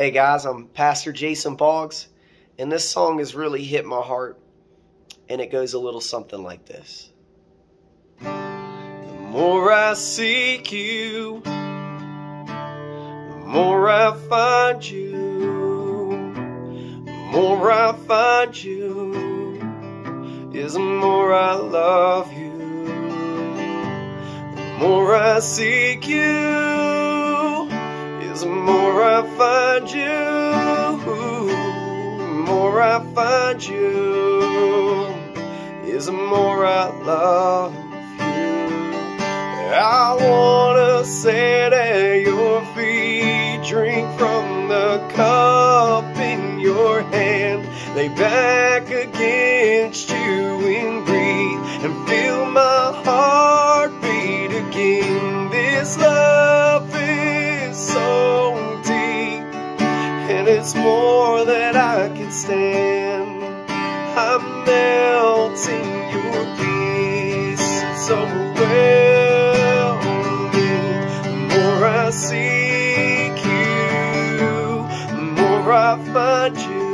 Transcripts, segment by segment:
Hey guys, I'm Pastor Jason Boggs, and this song has really hit my heart, and it goes a little something like this. The more I seek you, the more I find you, the more I find you, is the more I love you. The more I seek you, is the more I find you, the more I find you, is the more I love you. I wanna sit at your feet, drink from the cup in your hand, lay back it's more than I can stand. I'm melting your peace, it's overwhelming. The more I seek you, the more I find you.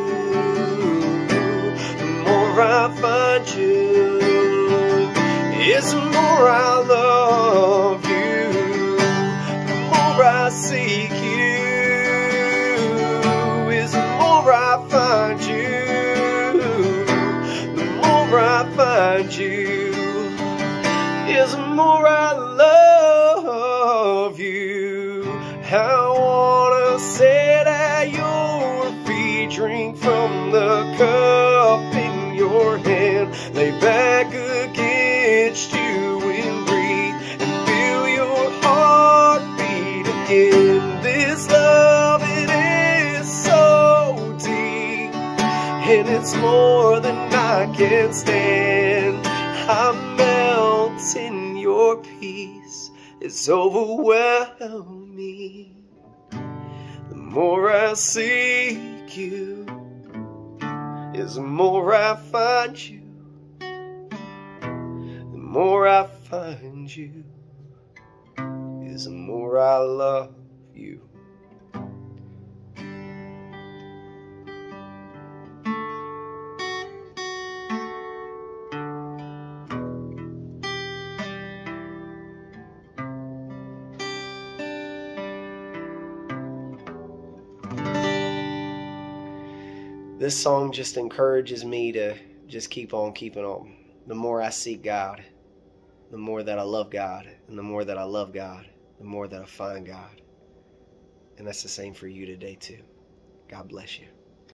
The more I find you, the more I love Find you, is more I love you. I wanna sit at your feet, drink from the cup in your hand, lay back against you and breathe, and feel your heart beat again. This love, it is so deep, and it's more than I can stand. I'm melting your peace, it's overwhelming. The more I seek you, is the more I find you. The more I find you, is the more I love you. This song just encourages me to just keep on keeping on. The more I seek God, the more that I love God, and the more that I love God, the more that I find God. And that's the same for you today, too. God bless you.